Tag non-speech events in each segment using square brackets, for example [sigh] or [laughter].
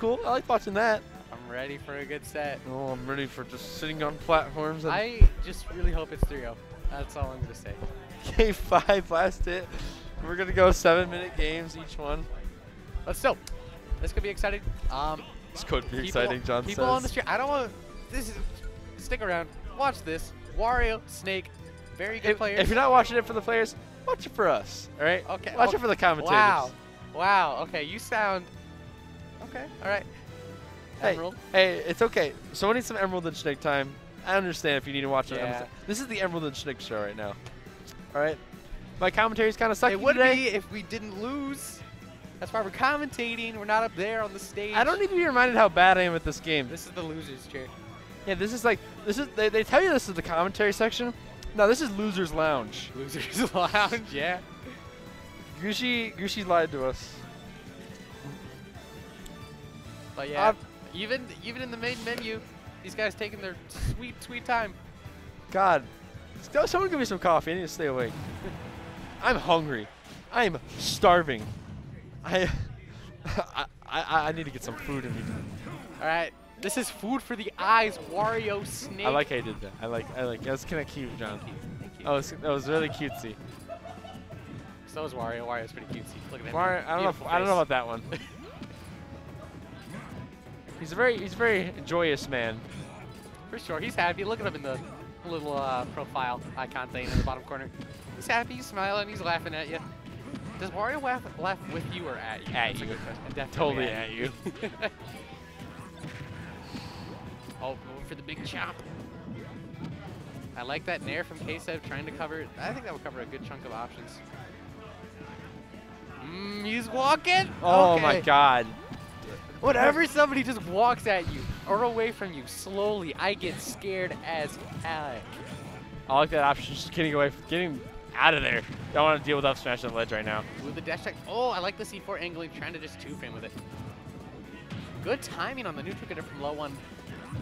cool. I like watching that. I'm ready for a good set. Oh, I'm ready for just sitting on platforms. And I just really hope it's 3-0. That's all I'm gonna say. [laughs] Game five, last hit. We're gonna go seven-minute games each one. But still, this could be exciting. Um, This could be people, exciting, John People says. on the street. I don't want. This is. Stick around. Watch this. Wario, Snake, very good if, players. if you're not watching it for the players, watch it for us. All right. Okay, Watch okay. it for the commentators. Wow. Wow. Okay, you sound. Okay. All right. Hey, Emerald. hey, it's okay. Someone needs some Emerald and Schnick time. I understand if you need to watch it. Yeah. This is the Emerald and Schnick show right now. All right. My commentary's kind of sucky It would today. be if we didn't lose. That's why we're commentating. We're not up there on the stage. I don't need to be reminded how bad I am at this game. This is the losers chair. Yeah, this is like this is they, they tell you this is the commentary section. No, this is losers lounge. Losers [laughs] lounge. Yeah. Gooshi Gooshi lied to us. But yeah, Uh, even even in the main menu, these guys taking their sweet sweet time. God, someone give me some coffee. I need to stay awake. [laughs] I'm hungry. I'm starving. [laughs] I, I, I, I need to get some food in me. All right, this is food for the eyes. Wario Snake. I like how you did that. I like, I like. That's kind of cute, John. Thank you. Oh, it's- that was really cutesy. So was Wario. Wario's pretty cutesy. Look at that. Mario, I don't know. If, I don't know about that one. [laughs] he's a very, he's a very joyous man. For sure, he's happy. Look at him in the little uh, profile icon thing in the bottom corner. He's happy, he's smiling, he's laughing at you. Does Wario laugh, laugh with you or at you? At That's a you. Definitely Totally at you. [laughs] oh, going for the big chop. I like that Nair from Ksev trying to cover. I think that would cover a good chunk of options. Mm, he's walking. Oh my God. Whenever somebody just walks at you or away from you slowly, I get scared as heck. I like that option. Just getting away, from, getting out of there. Don't want to deal with up smash on the ledge right now. With the dash attack. Oh, I like the C4 angling, trying to just two-frame with it. Good timing on the neutral getter from low one.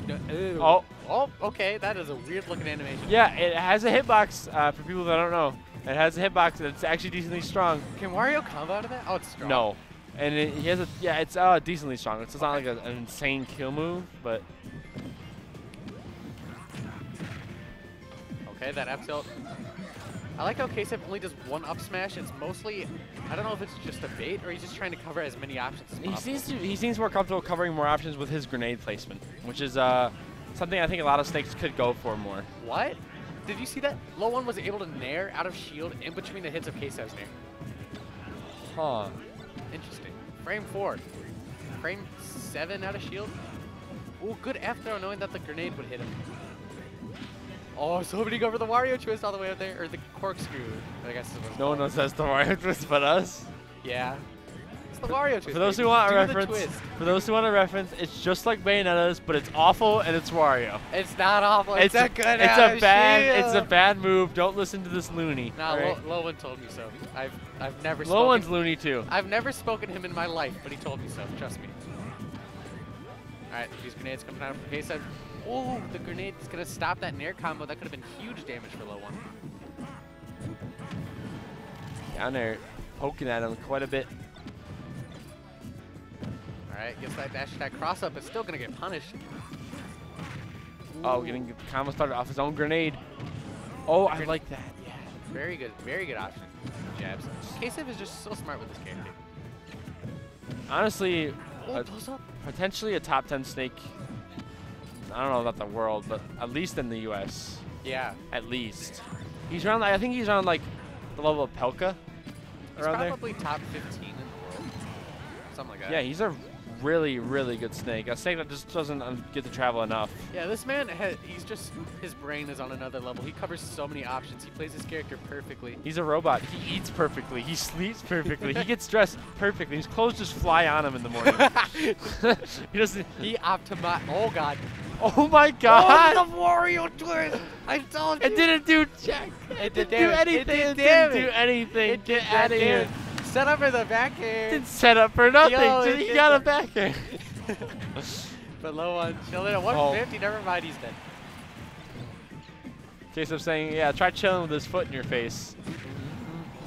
No, ew. Oh. Oh, okay. That is a weird looking animation. Yeah, it has a hitbox. Uh, for people that don't know, it has a hitbox that's actually decently strong. Can Wario combo out of that? Oh, it's strong. No, and it, he has a yeah, it's uh, decently strong. It's not like a, an insane kill move, but Okay, that up tilt. I like how Ksev only does one up smash. It's mostly, I don't know if it's just a bait or he's just trying to cover as many options as he possible. seems to he seems more comfortable covering more options with his grenade placement, which is uh something I think a lot of snakes could go for more. What? Did you see that? Low one was able to nair out of shield in between the hits of Ksev's nair. Huh. Interesting. Frame four. Frame seven out of shield. Ooh, good F throw knowing that the grenade would hit him. Oh, so many go for the Wario twist all the way up there, or the corkscrew, I guess No one knows that's the Wario twist but us. Yeah. It's the Wario twist. For those baby. who want a Do reference, for those who want a reference, it's just like Bayonetta's, but it's awful and it's Wario. It's not awful. It's, a good it's a bad it's a bad move. Don't listen to this loony. Nah, alright? Lo- Lowen told me so. I've I've never Low spoken. one's loony too. I've never spoken to him in my life, but he told me so. Trust me. All right, these grenades coming out from Ksev. Ooh, the grenade is gonna stop that nair combo. That could have been huge damage for low one. Down there, poking at him quite a bit. All right, gets that dash attack cross up, but still gonna get punished. Oh, Ooh, getting the combo started off his own grenade. Oh, I like that. yeah, very good, very good option. Jabs. Ksev is just so smart with this character. Honestly, Oh, close up. potentially a top 10 snake. I don't know about the world, but at least in the U.S. Yeah, At least. He's around, I think he's around like the level of Pelka. he's Around there. probably top 15 in the world. Something like that. Yeah, he's a really, really good snake. A snake that just doesn't um, get to travel enough. Yeah, this man, he's just, his brain is on another level. He covers so many options. He plays his character perfectly. He's a robot. He eats perfectly. He sleeps perfectly. he gets dressed perfectly. His clothes just fly on him in the morning. [laughs] [laughs] he doesn't. He optimized. Oh, God. Oh my God! Oh, the Wario twist! I told you. It didn't do jack. It didn't do damage. It anything. did It didn't do anything. It Get out of here. Set up for the back air. Didn't set up for nothing. Yo, he got a back air. [laughs] but low one. Chilling at Oh. 150. Never mind, he's dead. Ksev saying, yeah, try chilling with his foot in your face.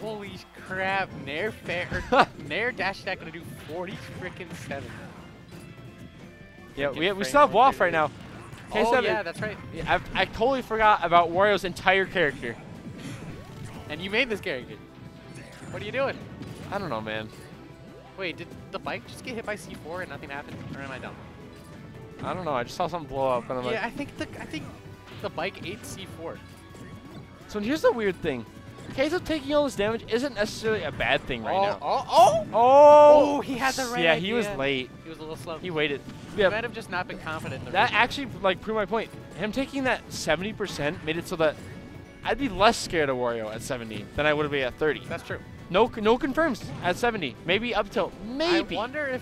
Holy crap. Nair fair. [laughs] Nair dash attack gonna do 40 freaking 7. Yeah, we, we still have waft right now. Oh, K7 yeah, that's right. I, I totally forgot about Wario's entire character. And you made this character. What are you doing? I don't know, man. Wait, did the bike just get hit by C4 and nothing happened? Or am I dumb? I don't know. I just saw something blow up, and I'm yeah, like, I think the I think the bike ate C4. so here's the weird thing. Ksev taking all this damage isn't necessarily a bad thing right oh, now. oh, oh! Oh! Oh, he had the right Yeah, he was late. He was a little slow. He waited. He Yeah, might have just not been confident in the that vision. actually like proved my point. Him taking that 70% made it so that I'd be less scared of Wario at 70 than I would be at 30. That's true. No, no confirms at 70. Maybe up till maybe. I wonder if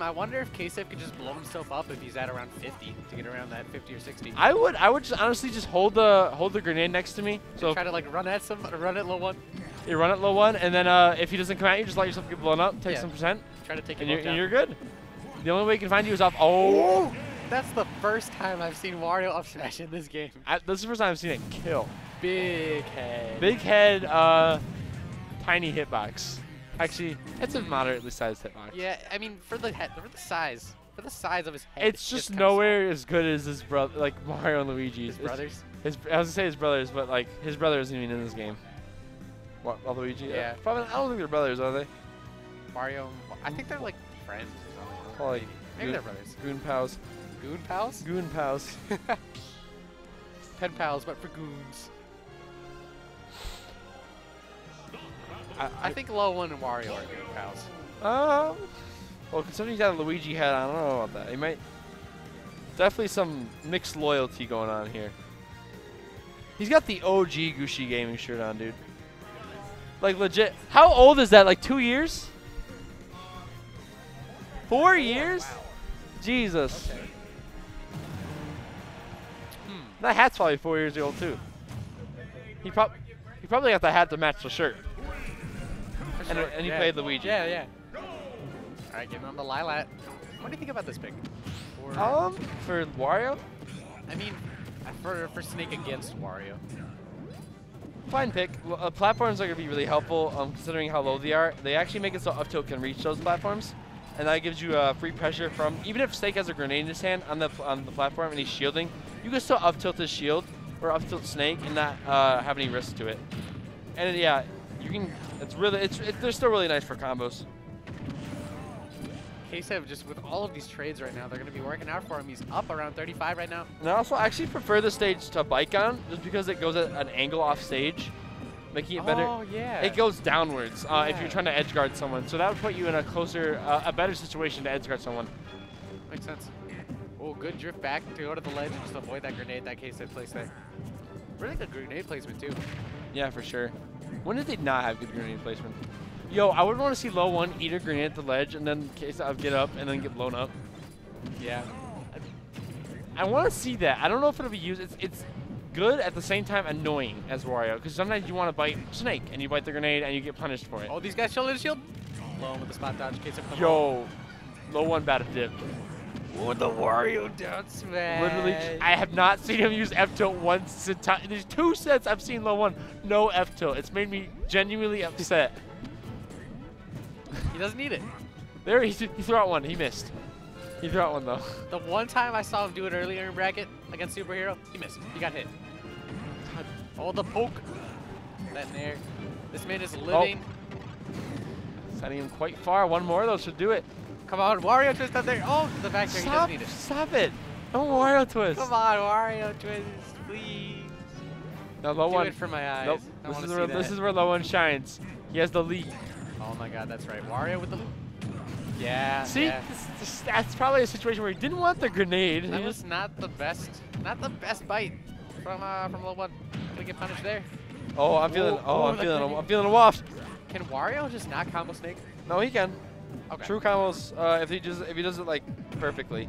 I wonder if Ksev could just blow himself up if he's at around 50 to get around that 50 or 60. I would. I would just honestly just hold the hold the grenade next to me. So try to like run at some run at low one. you run at low one, and then uh, if he doesn't come at you, just let yourself get blown up, take Yeah. some percent, Try to take and you're, and you're good. The only way he can find you is off. Oh, That's the first time I've seen Wario up smash in this game. I, this is the first time I've seen it kill. Big head. Big head, uh, tiny hitbox. Actually, it's a moderately sized hitbox. Yeah, I mean for the head, for the size, for the size of his head. It's just kinda nowhere as good as his brother, like Mario and Luigi's. His brothers. His, I was gonna say his brothers, but like his brother isn't even in this game. What, Luigi? Yeah. Uh, probably. I don't think they're brothers, are they? Mario. I think they're like friends. Probably Maybe, Maybe goon- they're brothers. Goon pals. Goon pals. Goon pals. [laughs] Pen pals, but for goons. I, I think One and Wario are goon pals. Um. Well, considering he's got a Luigi head, I don't know about that. He might. Definitely some mixed loyalty going on here. He's got the OG Gooshi gaming shirt on, dude. Like legit. How old is that? Like two years? Four years? Jesus. Okay. Hmm. That hat's probably four years old too. He prob he probably got the hat to match the shirt. For And- sure. and he yeah. played Luigi. Yeah, yeah. All right, getting on the Lylat. What do you think about this pick? Or, Um, for Wario, I mean, for for Snake against Wario. fine pick. L- Uh, platforms are gonna be really helpful, um, considering how low they are. They actually make it so up tilt can reach those platforms, and that gives you uh, free pressure from. Even if Snake has a grenade in his hand on the on the platform and he's shielding, you can still up tilt his shield or up tilt Snake and not uh, have any risk to it. And yeah, you can. It's really it's, it, they're still really nice for combos. K7 just with all of these trades right now, they're going to be working out for him. He's up around 35 right now. And I also actually prefer the stage to bike on, just because it goes at an angle off stage, making it better. Oh yeah. It goes downwards uh, if you're trying to edge guard someone. So that would put you in a closer, uh, a better situation to edge guard someone. Makes sense. Oh, good drift back to go to the ledge and just avoid that grenade that K7 placed there. Really good grenade placement too. Yeah, for sure. When did they not have good grenade placement? Yo, I would want to see low one eat a grenade at the ledge and then Ksev get up and then get blown up. Yeah. I want to see that. I don't know if it'll be used. It's, it's good at the same time annoying as Wario because sometimes you want to bite Snake and you bite the grenade and you get punished for it. Oh, these guys the shield. Low with the spot dodge. K7 come. Yo, low one bad at dip. Oh, the Wario down smash. Literally, I have not seen him use F tilt once. in ti- There's two sets I've seen low one, no F tilt. It's made me genuinely upset. He doesn't need it. There, he, he threw out one. He missed. He threw out one though. The one time I saw him do it earlier in bracket against Superhero, he missed. He got hit. Oh, the poke. That in there. This man is oh. living. Sending him quite far. One more though should do it. Come on, Wario twist up there. Oh, the back there. He Stop! doesn't need it. Stop it! No Wario twist. Come on, Wario twist, please. No, low Do one. it for my eyes. Nope. This is where this is where low one shines. He has the lead. Oh my god, that's right. Wario with the loop. Yeah. See, yeah. This- this- that's probably a situation where he didn't want the grenade. That was not the best, not the best bite from uh from low one. Gonna get punished there. oh, I'm feeling. Whoa, Oh, oh, I'm feeling. A. I'm feeling a waft. Can Wario just not combo snake? No, he can. Okay. True combos, uh, if he just if he does it like perfectly,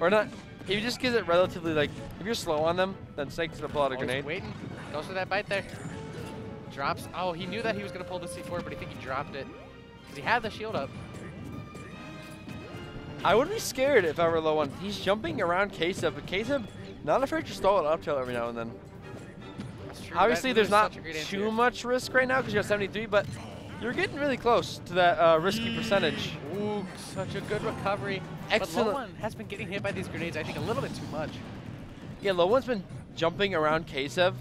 or not, if he just gives it relatively like if you're slow on them, then Snake's gonna pull out a Oh, grenade. waiting. Goes for that bite there. Drops. Oh, he knew that he was gonna pull the C4, but I think he dropped it. Cause he had the shield up. I would be scared if I were low on. He's jumping around Ksev, but Ksev not afraid to stall it up till every now and then. Obviously, there's not such a great too much risk right now because you have 73, but You're getting really close to that uh, risky percentage. Ooh, such a good recovery. Excellent. But Lowan has been getting hit by these grenades, I think, a little bit too much. Yeah, Lowan's been jumping around Kasev.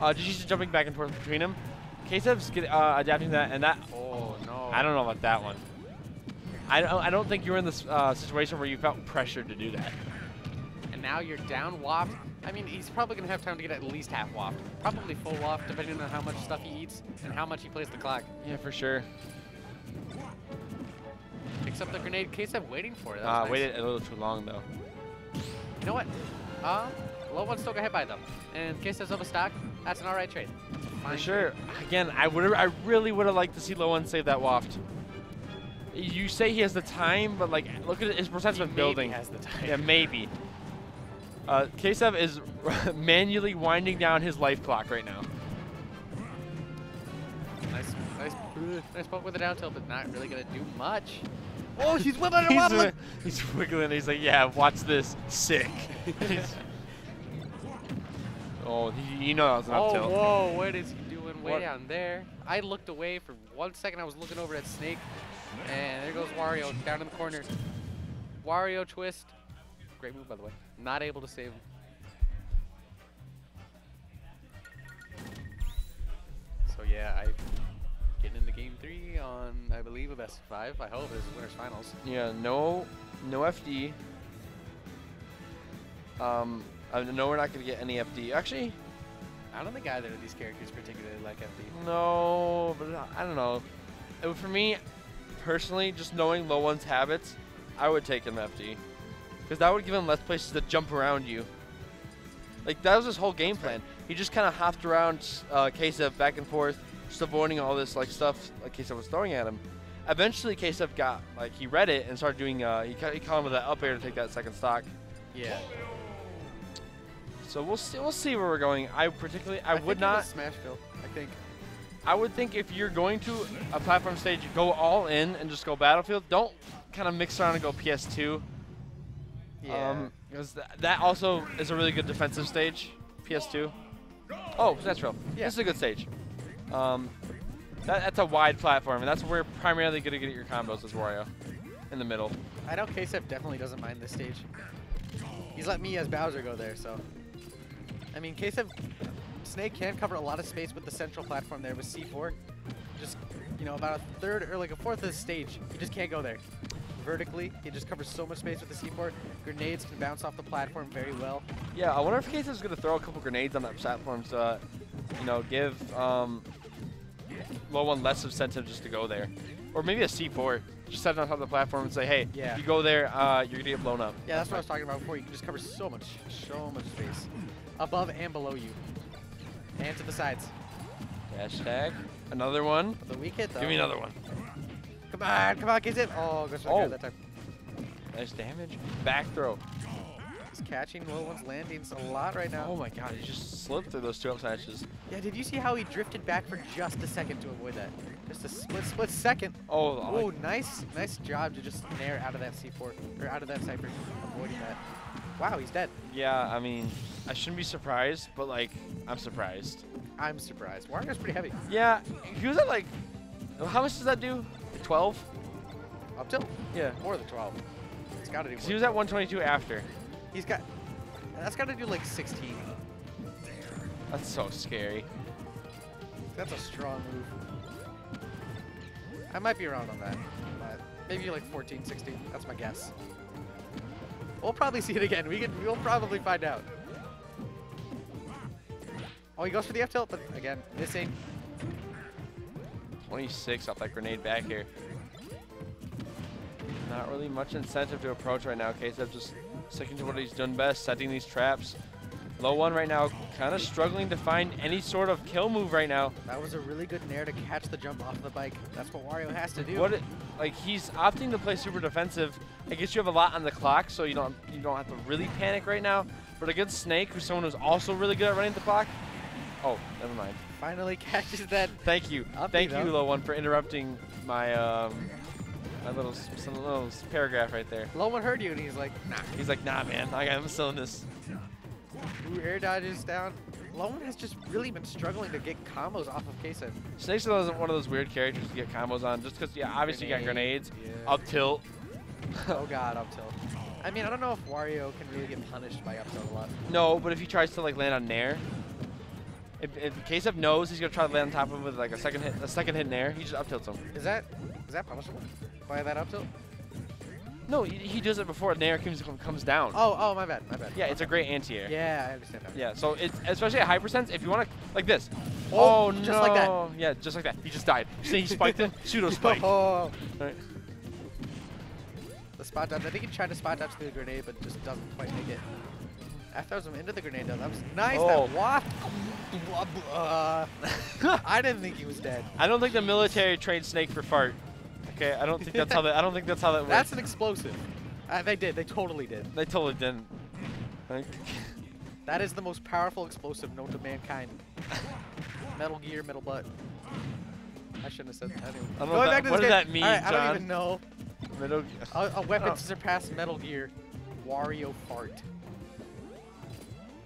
Uh, just jumping back and forth between them. Kasev's get, uh, adapting that, and that. Oh, no. I don't know about that one. I don't, I don't think you were in this uh, situation where you felt pressured to do that. And now you're down waft. I mean, he's probably going to have time to get at least half waft. Probably full waft, depending on how much stuff he eats and how much he plays the clock. Yeah, for sure. Picks up the grenade. Kasev waiting for it. Was Uh, nice. waited a little too long though. You know what? Uh, low one still got hit by them. And Kasev's over stock. That's an alright trade. For sure. Again, I would I really would have liked to see low one save that waft. You say he has the time, but like look at it, his percent's been maybe building. has the time. Yeah, maybe. Uh, K7 is [laughs] manually winding down his life clock right now. Nice, nice, nice poke with the down tilt, but not really gonna do much. Oh, he's wiggling and He's, wobbling. uh, he's wiggling. He's like, yeah, watch this. Sick. [laughs] [laughs] Oh, he, you know that was an up Oh, tilt. whoa, what is he doing way What? down there? I looked away for one second. I was looking over at Snake, and there goes Wario down in the corner. Wario twist. Great move, by the way. Not able to save him. So yeah, I getting into game three on, I believe, a best of five. I hope it's winners finals. Yeah, no, no FD. Um, I know we're not gonna get any FD. Actually, I don't think either of these characters particularly like FD. no, but I don't know. Uh, For me, personally, just knowing low one's habits, I would take him FD, because that would give him less places to jump around you. Like that was his whole game plan. He just kind of hopped around uh, Kasev back and forth, just avoiding all this like stuff like Kasev was throwing at him. Eventually, Kasev got like he read it and started doing. Uh, he ca- he caught him with that up air to take that second stock. Yeah. So we'll see. We'll see where we're going. I particularly, I, think would not. Smashville. I think. I would think if you're going to a platform stage, go all in and just go Battlefield. Don't kind of mix around and go PS2. Yeah. Um, because th that also is a really good defensive stage. PS2. Oh, that's real. Yeah. This is a good stage. Um, that, that's a wide platform, and that's where you're primarily going to get your combos as Wario, in the middle. I know Ksev definitely doesn't mind this stage. He's let me as Bowser go there, so. I mean, Ksev, Snake can cover a lot of space with the central platform there with C4. Just, you know, about a third or like a fourth of the stage, You just can't go there. Vertically, he just covers so much space with the C4. Grenades can bounce off the platform very well. Yeah, I wonder if Case is going to throw a couple grenades on that platform to, uh, you know, give um, low one less incentive just to go there. Or maybe a C4. Just set it on top of the platform and say, hey, Yeah. you go there, uh, you're going to get blown up. Yeah, that's what I was talking about before. You can just cover so much, so much space. Above and below you. And to the sides. Hashtag. Another one. The weak hit, though. Give me another one. Come on, come on, get it. Oh, goes for Oh. that time. Nice damage. Back throw. He's catching low ones landings a lot right now. Oh my god, he just slipped through those two up smashes. Yeah, did you see how he drifted back for just a second to avoid that? Just a split, split second. Oh, Oh, like- nice, nice job to just nair out of that C4 or out of that Cypher, avoiding that. Wow, he's dead. yeah, I mean, I shouldn't be surprised, but like, I'm surprised. I'm surprised. Wario's pretty heavy. Yeah, he was at like, how much does that do? 12? Up till Yeah. more than 12. It's got to do. he was at 122 after. He's got. That's got to do like 16. That's so scary. That's a strong move. I might be wrong on that, but maybe like 14, 16. That's my guess. We'll probably see it again. We can. We'll probably find out. Oh, he goes for the F tilt, but again, missing. 26 off that grenade back here. Not really much incentive to approach right now. Kasev just sticking to what he's done best, setting these traps. Low one right now, kind of struggling to find any sort of kill move right now. That was a really good nair to catch the jump off the bike. That's what Wario has to do. What it, like he's opting to play super defensive. I guess you have a lot on the clock, so you don't you don't have to really panic right now. But against Snake, who's someone who's also really good at running the clock. Oh, never mind. Finally [laughs] catches that. Thank you, thank you. Low One, for interrupting my um my little some little paragraph right there. Low one heard you, and he's like, nah. He's like, nah, man, I, I'm still in this. Ooh, air dodges down. Lone has just really been struggling to get combos off of Kesa. Snakes isn't one of those weird characters to get combos on, just because, yeah, obviously you got grenades, Yeah. up tilt. oh god, up tilt. I mean, I don't know if Wario can really get punished by up tilt a lot. No, but if he tries to like land on Nair, if, if Ksev knows he's gonna try to land on top of him with like a second hit, a second hit Nair, he just up tilts him. Is that is that punishable by that up tilt? No, he, he does it before Nair comes comes down. Oh, oh, my bad, my bad. Yeah, it's a great anti-air. Yeah, I understand that. Yeah, so it's especially at hypersense, if you want to like this. Oh, Oh, just no. like that. Yeah, just like that. He just died. See, he spiked him. [laughs] Pseudo spike. Oh, Right. the spot dodge. I think he tried to spot dodge through the grenade, but just doesn't quite make it. I throws him into the grenade though. That was nice. Oh. That Uh, [laughs] I didn't think he was dead. I don't think the military trained Snake for fart. Okay, I don't think that's how that. I don't think that's how that [laughs] works. That's an explosive. Uh, they did. They totally did. they totally didn't. [laughs] That is the most powerful explosive known to mankind. metal gear, metal butt. I shouldn't have said that. Anyway. I don't know Going what back that- to what this does that mean, Alright, I don't even know. middle, A, a weapon Oh. to surpass Metal Gear, Wario Fart.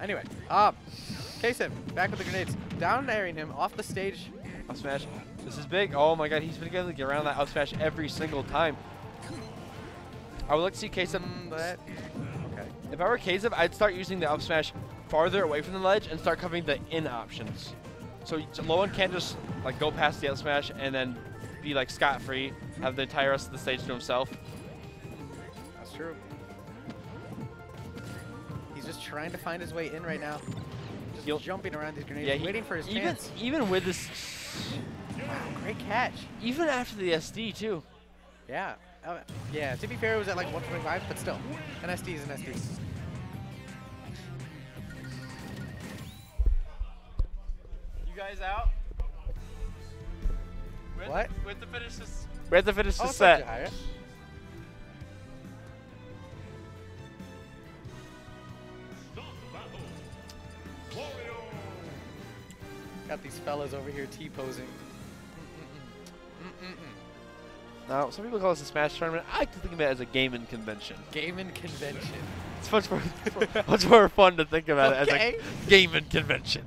Anyway, um, Kasem, back with the grenades. Down airing him off the stage. up smash. This is big. Oh my god, he's been able to get around that up smash every single time. I would like to see Ksev. Mm, that, okay. If I were Ksev, I'd start using the up smash farther away from the ledge and start covering the in options. So Lowen can't just like go past the up smash and then be like scot free, have the entire rest of the stage to himself. That's true. He's just trying to find his way in right now. Just He'll- jumping around these grenades, Yeah, he- waiting for his even chance. even with this, Wow, great catch. even after the SD too. Yeah. Uh, yeah, to be fair, it was at like 125, but still. An SD is an SD. You guys out? What? We have to finish this. We have to finish Oh, the it's set. Got these fellas over here T-posing. Now, some people call this a Smash tournament. I like to think of it as a gaming convention. Gaming convention. It's much more, [laughs] [laughs] much more fun to think about it as a gaming convention.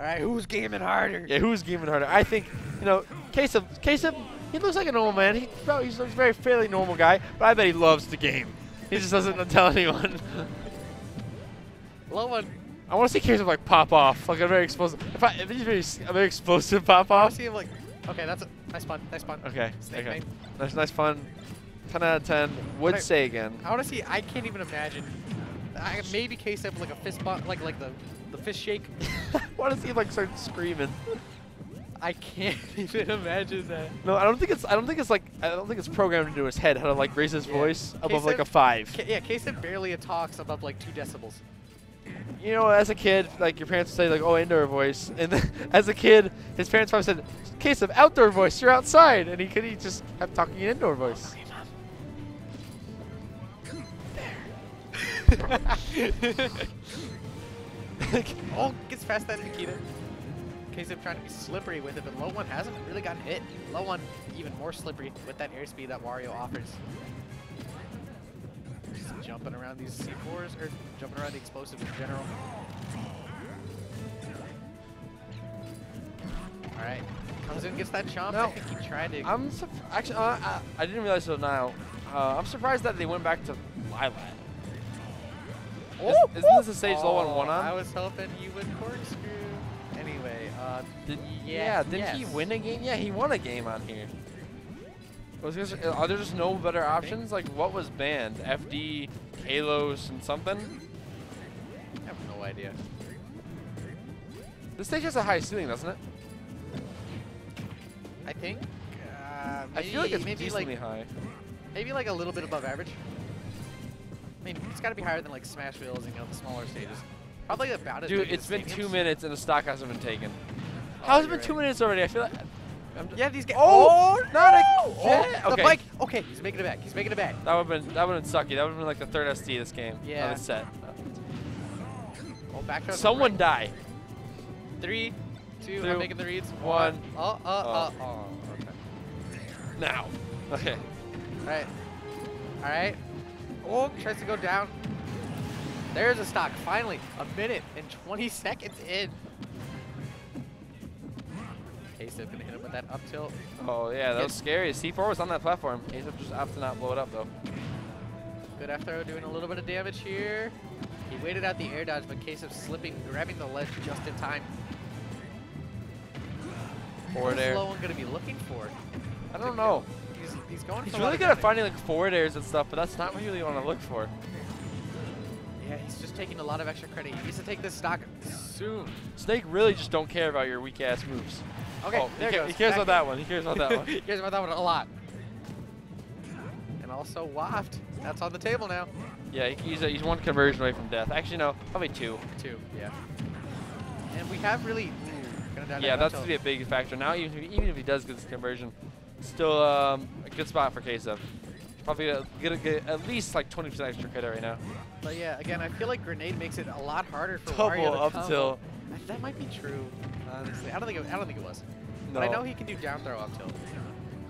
All right, who's gaming harder? Yeah, who's gaming harder? I think, you know, Kasem, Kasem, he looks like a normal man. He, he's a very fairly normal guy, but I bet he loves the game. He just doesn't [laughs] tell anyone. Low one. I want to see Kasem like pop off, like a very explosive. If, I, if he's very, a very explosive pop I off. see him like, okay, that's a nice fun, nice fun. Okay, Snake okay. Nice, nice fun. 10 out of 10. Would I- say again. I want to see. I can't even imagine. I, maybe case up like a fist bump, like like the the fist shake. want to see him like start screaming. I can't [laughs] even imagine that. No, I don't think it's. I don't think it's like. I don't think it's programmed into his head how to like raise his Yeah. voice above like a five. K yeah, Kasem barely talks above like two decibels. You know, as a kid, like your parents would say like, "Oh, indoor voice," [laughs] and then as a kid, his parents probably said, "Ksev outdoor voice, you're outside," and he could he just kept talking in indoor voice. [laughs] [laughs] oh, gets past that Nikita. Ksev trying to be slippery with it, but low one hasn't really gotten hit. Low one even more slippery with that airspeed that Wario offers. Jumping around these C4s, or jumping around the explosives in general. Alright, comes in, gets that chomp. No. I think he tried to. I'm actually. Uh, I, I didn't realize till now. Uh, I'm surprised that they went back to Lylat. Oh, Is, isn't this a stage low on one on? I was hoping you would corkscrew. Anyway, uh, Did, yeah, yeah, didn't he win a game? Yeah, he won a game on here. Was there, are there just no better options? Like, what was banned? FD, Kalos, and something? I have no idea. This stage has a high ceiling, doesn't it? I think. Uh, I feel like it's maybe decently like high. maybe like a little bit above average. I mean, it's got to be higher than like Smashville's and you know the smaller stages. Probably about as Dude, it's been the two minutes and the stock hasn't been taken. Oh, How's it been two minutes already? I feel like. Yeah, these guys. Oh, not a- Oh, yeah, the bike. Okay, he's making it back. He's making it back. That would have been that would have been sucky. That would have been like the third SD this game. Yeah. On set. Oh, back to Someone die. Three, two. Two, I'm making the reads. one. Oh, uh, uh, oh. [laughs] Okay. Now. Okay. All right. All right. Oh, tries to go down. There's a stock. Finally, a minute and 20 seconds in. Ksev gonna hit him with that up tilt. Oh yeah, that was scary. C4 was on that platform. Ace just opted to not blow it up though. Good F throw doing a little bit of damage here. He waited out the air dodge, but Ksev slipping, grabbing the ledge just in time. Forward What's air. Low one gonna be looking for? I don't know. He's, he's going He's for a lot really good at finding like forward airs and stuff, but that's not what you really want to look for. He's just taking a lot of extra credit. He needs to take this stock soon. Snake really just don't care about your weak ass moves. Okay, oh, there he, goes. he cares Back about that one. He cares about that one. [laughs] he cares about that one a lot. And also Waft. That's on the table now. Yeah, he's, a, he's one conversion away from death. Actually, no, probably two. Two, yeah. And we have really. Yeah, that's gonna be a big factor. Now, even if, even if he does get this conversion, still um, a good spot for Queso. Probably gonna get, at least like 20% extra credit right now. But yeah, again, I feel like grenade makes it a lot harder for Double Wario to up combo. tilt. That might be true, honestly. I don't think it, I don't think it was. No, But I know he can do down throw up tilt.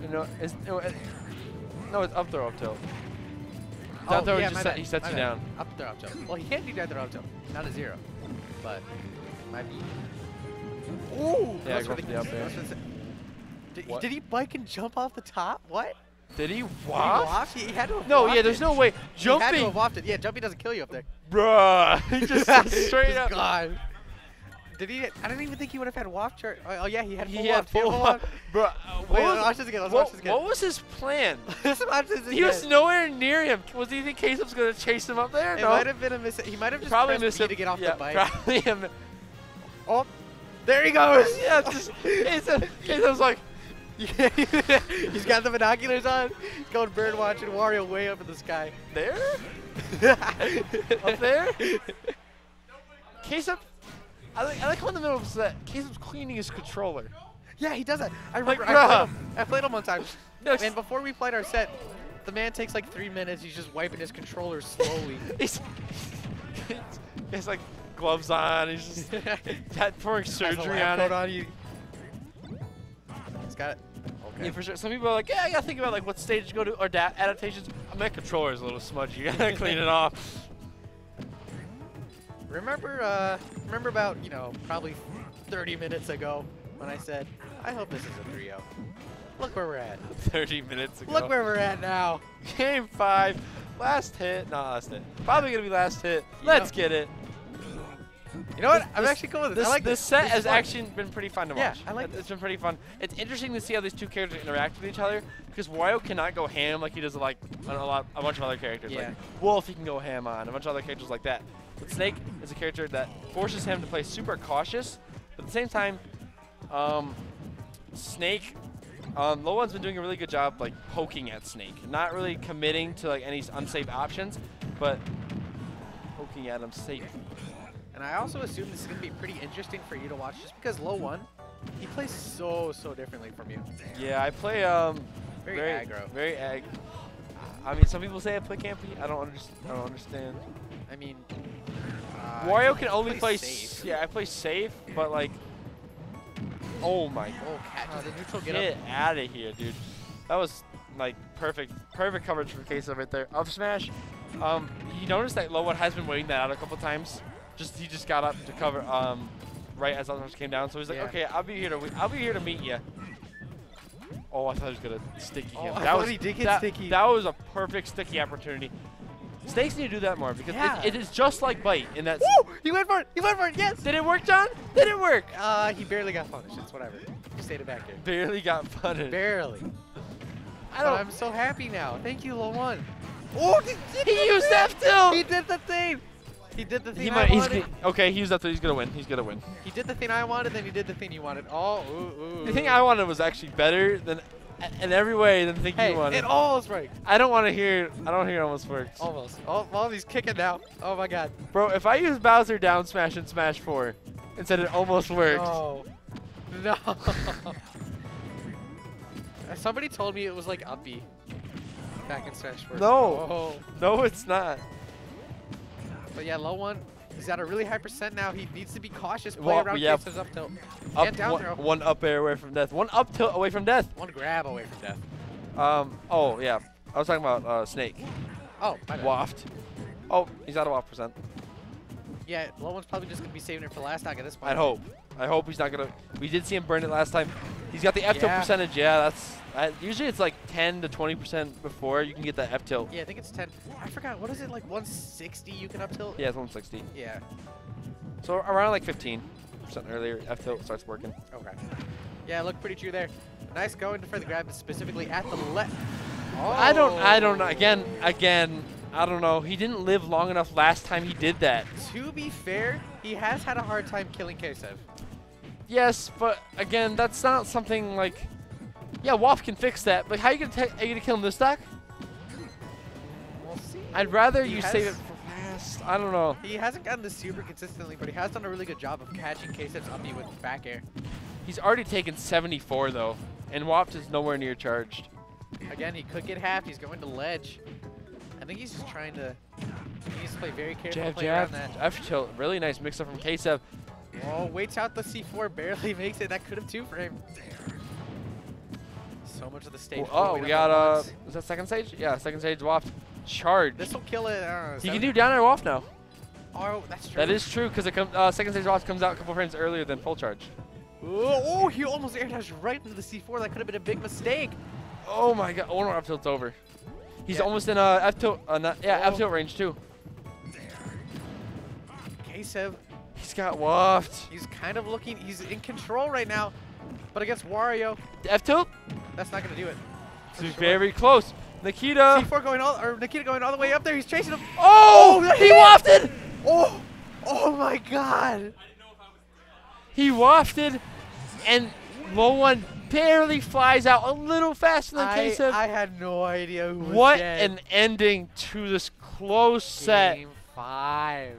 you know, it's, no, it- no, it's up throw, up tilt. Oh, throw, he yeah, just set- he sets my you bad. down. Up throw up tilt. Well, he can't do down throw up tilt. Not a zero. But might be. Ooh! Yeah, go for the up air. goes for the- Did, did he bike and jump off the top? What? Did he Did he waft? waft? He, he had to No, yeah, there's no way. Jumping. He had to have wafted. Yeah, jumping doesn't kill you up there. bruh. [laughs] He just [laughs] straight Just up. gone. Did he? I didn't even think he would have had waft chart. Oh, oh, yeah, he had full He waft. He had full waft. waft. Bruh, uh, Wait, was, watch this again. Let's what, watch this again. what was his plan? [laughs] Let's watch this He was nowhere near him. Was he think Kasev's gonna chase him up there? It no. might have been a miss. He might have just probably missed B to get off yeah, the bike. Probably him. Oh, there he goes. yeah, just Kasem, Kasev's like, Yeah, [laughs] he's got the binoculars on. He's going bird watching Wario way up in the sky. there? [laughs] up there? [laughs] Kasem, I like, I like how in the middle of that, Kasem's cleaning his controller. Yeah, he does that. I Like. I, played him, I played him one time. Yes. And before we played our set, the man takes like three minutes. He's just wiping his controller slowly. He's, he's like gloves on. He's just pouring surgery on coat On, you. He's got it. Okay. Yeah, for sure. Some people are like, yeah, I gotta think about like what stage to go to or da- adaptations. My controller's a little smudgy. [laughs] You gotta clean it off. Remember, uh, remember about, you know, probably 30 minutes ago when I said, I hope this is a 3-0. Look where we're at. [laughs] 30 minutes ago. Look where we're at now. [laughs] Game five, last hit. Not last hit. Probably gonna be last hit. You Let's know- get it. You know what? This- I'm actually cool with this. This, I like this this. set has actually been pretty fun to watch. Yeah. I like It-. It's been pretty fun. It's interesting to see how these two characters interact with each other because Wario cannot go ham like he does like on a lot, a bunch of other characters. Yeah. Like Wolf, he can go ham on. A bunch of other characters like that. But Snake is a character that forces him to play super cautious, but at the same time, um, Snake. Um, Low One's been doing a really good job like poking at Snake, not really committing to like any unsafe options, but poking at him safe. And I also assume this is going to be pretty interesting for you to watch just because low one, he plays so, so differently from you. Yeah, I play um Very, very aggro. Very ag. I mean, some people say I play campy. I don't understand. I don't understand. I mean, uh, Wario can only play. plays s- safe. Yeah, I play safe, but like, oh my Oh, neutral get get out of here, dude. That was like perfect, perfect coverage for Queso right there. Up smash. Um, you notice that low one has been waiting that out a couple times. Just he just got up to cover um, right as smash came down. So he's like, Yeah. okay, I'll be here to I'll be here to meet you. Oh, I thought he was gonna sticky Oh, him. I that was he did get that, sticky. That was a perfect sticky opportunity. Snakes need to do that more because it- it is just like bite in that. Woo! He went for it. He went for it. Yes. Did it work, John? Did it work? Uh, he barely got punished. It's whatever. He stayed it back here. Barely got punted. Barely. I don't. I'm so happy now. Thank you, low one. Oh, he, He used! F tilt. He did the thing. He did the thing He I might. He's wanted. okay. he's used that. He's gonna win. He's gonna win. He did the thing I wanted, then he did the thing you wanted. Oh, ooh, ooh. The thing. I wanted was actually better than, in every way than the thing Hey, you wanted. it almost worked. I don't want to hear. I don't hear almost worked. Almost. Oh, oh, he's kicking now. Oh my God. Bro, if I use Bowser down smash in Smash 4, instead it almost worked. No. No. [laughs] Somebody told me it was like uppy. Back in Smash 4. No. Oh. No, it's not. But yeah, low one. He's at a really high percent now. He needs to be cautious. Play Well, around yeah. Up tilt. Up down one, throw. one up air away from death. One up tilt away from death. One grab away from death. Um. Oh yeah. I was talking about uh, Snake. Oh, my bad. Waft. Oh, he's out of waft percent. Yeah, low one's probably just gonna be saving it for last stock at this point. I'd hope. I hope he's not gonna. We did see him burn it last time. He's got the F tilt Yeah. percentage. Yeah, that's uh, usually it's like 10 to 20 percent before you can get that F tilt. Yeah, I think it's 10. I forgot. What is it? Like 160 you can up tilt? Yeah, it's 160. Yeah. So around like 15 percent earlier, F tilt starts working. Okay. Yeah, look pretty true there. Nice going for the grab, specifically at the left. Oh. I don't, I don't know. Again, again, I don't know. He didn't live long enough last time he did that. To be fair, he has had a hard time killing Ksev. Yes, but again, that's not something like. Yeah, waft can fix that, but how you gonna are you gonna kill him this stack? We'll see. I'd rather He you save it for fast. I don't know. He hasn't gotten this super consistently, but he has done a really good job of catching Ksev's uppy with back air. He's already taken 74 though, and waft is nowhere near charged. Again, he could get half. He's going to ledge. I think he's just trying to. He needs to play very careful. Jab, play jab, that. F tilt. Really nice mix up from K7. Oh, waits out the C4, barely [laughs] makes it. That could have two frame. So much of the stage. Oh, we got at uh, once. is that second stage? Yeah, second stage waft. Charge. This will kill it. Uh, He seven- can do down air waft now. Oh, that's true. That is true because it comes uh, second stage waft comes out a couple frames earlier than full charge. Oh, oh, he almost air dashed right into the C4. That could have been a big mistake. Oh my god! Oh no, F tilt's over. He's Yeah. almost in uh, F tilt. Uh, not, yeah, Oh. F tilt range too. There K7, He's got waft. he's kind of looking. He's in control right now. But against Wario, F tilt. That's not going to do it. for He's sure. very close. Nikita. C4 going all, or Nikita going all the way up there. He's chasing him. Oh, that he wafted. Oh, oh my God. He wafted, and low one barely flies out a little faster than I, K7. I had no idea who was What dead. an ending to this close set. Game five.